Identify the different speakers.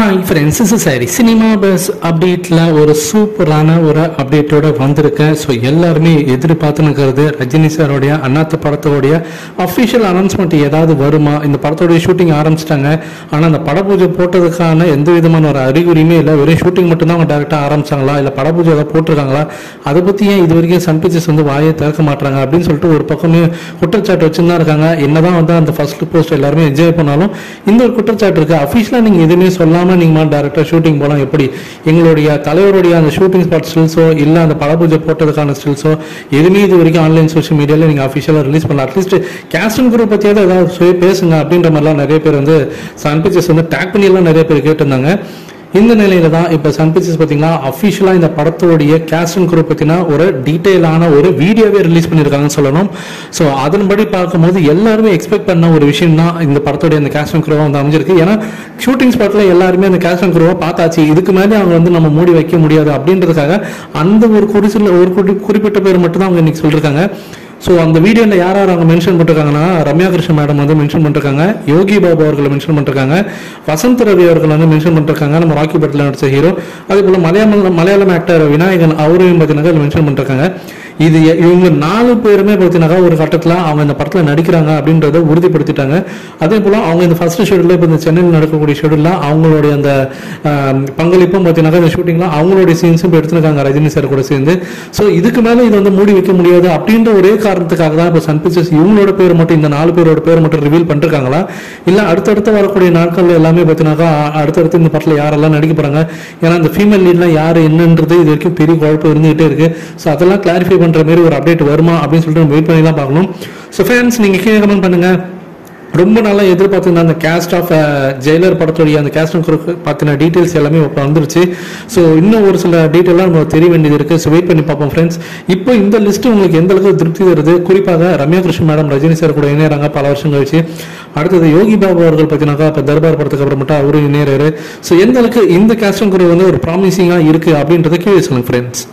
Speaker 1: Hi friends is சாரி. Cinema buzz அப்டேட்டில் ஒரு சூப்பரான ஒரு அப்டேட்டோட வந்திருக்கேன் ஸோ எல்லாருமே எதிர்பார்த்துனுக்கிறது ரஜினி சாரோடைய அண்ணாத்த படத்தோடைய அஃபிஷியல் அனௌன்ஸ்மெண்ட் ஏதாவது வருமா? இந்த படத்தோடைய ஷூட்டிங் ஆரம்பிச்சிட்டாங்க. ஆனால் அந்த பட பூஜை போட்டதுக்கான எந்த விதமான ஒரு அறிகுறியுமே இல்லை. வெறும் ஷூட்டிங் மட்டும்தான் அவங்க டேரெக்டாக ஆரம்பிச்சாங்களா? இல்லை பட பூஜை ஏதாவது போட்டிருக்காங்களா? அதை பற்றி ஏன் இது வரைக்கும் சன் பிக்சர்ஸ் வந்து வாயை திறக்க மாட்டாங்க அப்படின்னு சொல்லிட்டு ஒரு பக்கமே குற்றச்சாட்டு வச்சுருந்தா இருக்காங்க. என்னதான் வந்து அந்த ஃபர்ஸ்ட் போஸ்ட் எல்லாருமே என்ஜாய் பண்ணாலும் இந்த ஒரு குற்றச்சாட்டு இருக்குது அஃபிஷியலாக நீங்கள் எதுவுமே சொல்லாமல் நீங்கள் டேரெக்டாக ஷூட்டிங் போகலாம் எப்படி? எங்களுடைய தலைவருடைய அந்த ஷூட்டிங் ஸ்பாட் ஸ்டில்ஸோ இல்லை அந்த பலபூஜை போட்டதுக்கான ஸ்டில்ஸோ எதுவுமே இது வரைக்கும் ஆன்லைன் சோஷியல் மீடியாவில் நீங்கள் அஃபிஷியலாக ரிலீஸ் பண்ணலாம் அட்லீஸ்ட் கேஸ்டிங் குரூப் பற்றியாவது ஏதாவது சொல்லி பேசுங்க அப்படின்ற மாதிரிலாம் நிறைய பேர் வந்து சன் பிக்சர்ஸ் வந்து டேக் பண்ணியெல்லாம் நிறைய பேர் கேட்டிருந்தாங்க. இந்த நிலையில தான் இப்போ சன் பிக்சர்ஸ் பார்த்தீங்கன்னா அஃபிஷியலாக இந்த படத்தோடைய கேஸ்ட் அண்ட் குரூப் பற்றினா ஒரு டீட்டெயிலான ஒரு வீடியோவே ரிலீஸ் பண்ணியிருக்காங்கன்னு சொல்லணும். ஸோ அதன்படி பார்க்கும்போது எல்லாருமே எக்ஸ்பெக்ட் பண்ண ஒரு விஷயம் தான் இந்த படத்தோடைய அந்த கேஸ்ட் அண்ட் குரூவாக வந்து அமைஞ்சிருக்கு. ஏன்னா ஷூட்டிங் ஸ்பாட்டில் எல்லாருமே அந்த கேஸ்ட் அண்ட் குரூவாக பார்த்தாச்சு. இதுக்கு மேலே அவங்க வந்து நம்ம மூடி வைக்க முடியாது அப்படின்றதுக்காக அந்த ஒரு குறிச்சில் ஒரு குறிப்பிட்ட பேர் மட்டும் தான் அவங்க இன்னைக்கு சொல்லியிருக்காங்க ஸோ அந்த வீடியோவில் யார் யார் அவங்க மென்ஷன் பண்ணிருக்காங்கன்னா ரம்யா கிருஷ்ண மேடம் வந்து மென்ஷன் பண்ணிருக்காங்க யோகி பாபு அவர்களை மென்ஷன் பண்ணிருக்காங்க வசந்த் ரவி அவர்கள் வந்து மென்ஷன் பண்ணிருக்காங்க நம்ம ராக்கி பட்டில் நடித்த ஹீரோ அதே போல் மலையாளம் மலையாளம் ஆக்டர் விநாயகன் அவரையும் பார்த்தீங்கன்னா மென்ஷன் பண்ணிருக்காங்க. இது இவங்க நாலு பேருமே பார்த்தீங்கன்னாக்கா ஒரு கட்டத்தில் அவங்க இந்த படத்தில் நடிக்கிறாங்க அப்படின்றத உறுதிப்படுத்திட்டாங்க. அதே போல் அவங்க இந்த ஃபர்ஸ்ட் ஷெடியூலில் இப்போ இந்த சென்னையில் நடக்கக்கூடிய ஷெடியூலில் அவங்களுடைய அந்த பங்களிப்பும் பார்த்தீங்கன்னாக்கா இந்த ஷூட்டிங்கில் அவங்களுடைய சீன்ஸும் இப்போ எடுத்துருக்காங்க. ரஜினி சார் கூட சேர்ந்து. ஸோ இதுக்கு மேலே இது வந்து மூடி வைக்க முடியாது அப்படின்ற ஒரே காரணத்துக்காக தான் இப்போ சன் பிக்சர்ஸ் இவங்களோட பேர் மட்டும் இந்த நாலு பேரோட பேர் மட்டும் ரிவீல் பண்ணிருக்காங்களா? இல்லை அடுத்தடுத்து வரக்கூடிய நாட்கள் எல்லாமே பார்த்தீங்கன்னாக்கா அடுத்தடுத்து இந்த படத்தில் யாரெல்லாம் நடிக்க போகிறாங்க ஏன்னா இந்த ஃபீமேல் லீட்லாம் யார் என்னன்றது இது வரைக்கும் பெரிய குழப்பம் இருந்துகிட்டே இருக்குது ஸோ அதெல்லாம் கிளாரிஃபை பண்ணுற மாதிரி ஒரு அப்டேட் வருமா அப்படின்னு சொல்லிட்டு நம்ம வெயிட் பண்ணி தான் பார்க்கணும். ஸோ ஃபேன்ஸ் நீங்கள் கீழே கமெண்ட் பண்ணுங்கள் ரொம்ப நல்லா எதிர்பார்த்துருந்த அந்த கேஸ்ட் ஆஃப் ஜெயிலர் படத்துடைய அந்த கேஸ்ட் பார்த்தின டீட்டெயில்ஸ் எல்லாமே இப்போ வந்துருச்சு. ஸோ இன்னும் ஒரு சில டீட்டெயிலாம் நம்ம தெரிய வேண்டியது இருக்குது ஸோ வெயிட் பண்ணி பார்ப்போம் ஃப்ரெண்ட்ஸ் இப்போ இந்த லிஸ்ட் உங்களுக்கு எந்த அளவுக்கு திருப்தி தருது? குறிப்பாக ரம்யா கிருஷ்ணன் மேடம் ரஜினி சார் கூட இணையறாங்க. பல வருஷம் கழிச்சு. அடுத்தது யோகி பாபு அவர்கள் பார்த்தீங்கன்னாக்கா இப்போ தர்பார் படத்துக்கு அப்புறமேட்டா அவரும் இணையறாரு. ஸோ எந்த அளவுக்கு இந்த கேஸ்ட் வந்து ஒரு ப்ராமிசிங்காக இருக்குது அப்படின்றத கேள்வி சொல்லுங்கள் ஃப்ரெண்ட்ஸ்